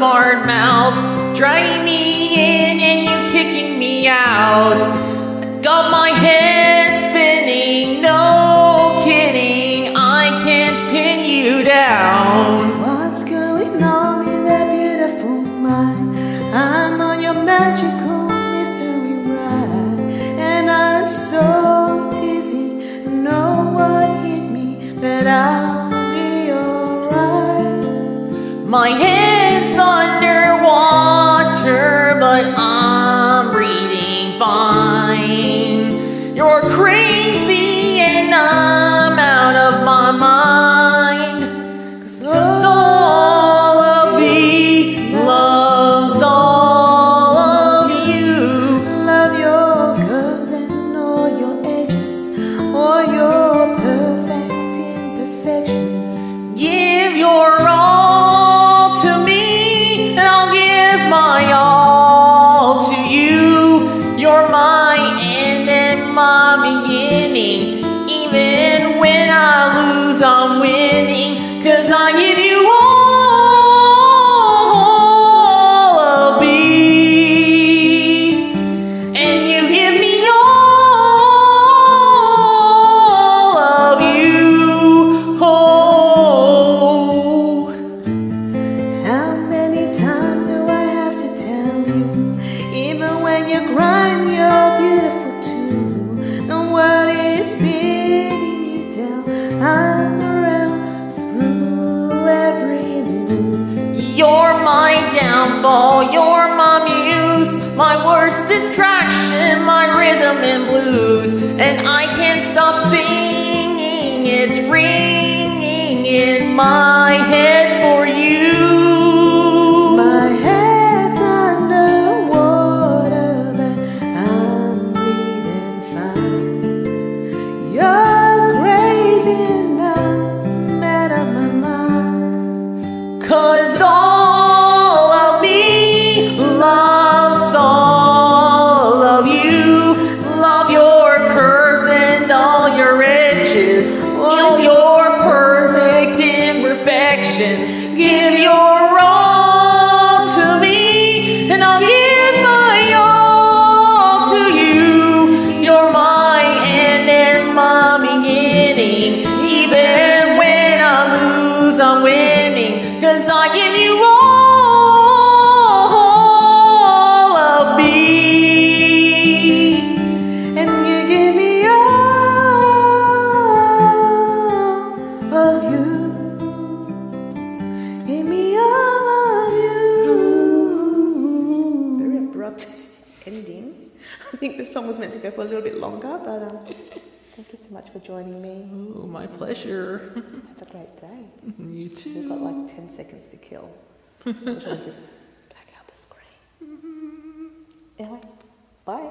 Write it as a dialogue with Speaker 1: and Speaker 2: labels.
Speaker 1: smart mouth? Dragging me in and you kicking me out. Got my head spinning, no kidding, I can't pin you down.
Speaker 2: What's going on in that beautiful mind? I'm on your magical mystery ride, and I'm so dizzy. Know what hit me, but I'll be alright.
Speaker 1: My head's underwater, but I'm breathing fine. You're crazy and I'm out of my mind. My all to you. You're my end and my beginning. Even when I lose, I'm winning. Cause I
Speaker 2: I'm around through every.
Speaker 1: You're my downfall, you're my muse, my worst distraction, my rhythm and blues. And I can't stop singing, it's ringing in my head Cause all lose, I'm winning. Cause I give you all of me.
Speaker 2: And you give me all of you. Give me all of you. Very abrupt ending. I think the song was meant to go for a little bit longer, but um, Thank you so much for joining me.
Speaker 1: Oh, my pleasure.
Speaker 2: Have a great day.
Speaker 1: You too.
Speaker 2: We've got like 10 seconds to kill. Which just back out the screen. Anyway, bye.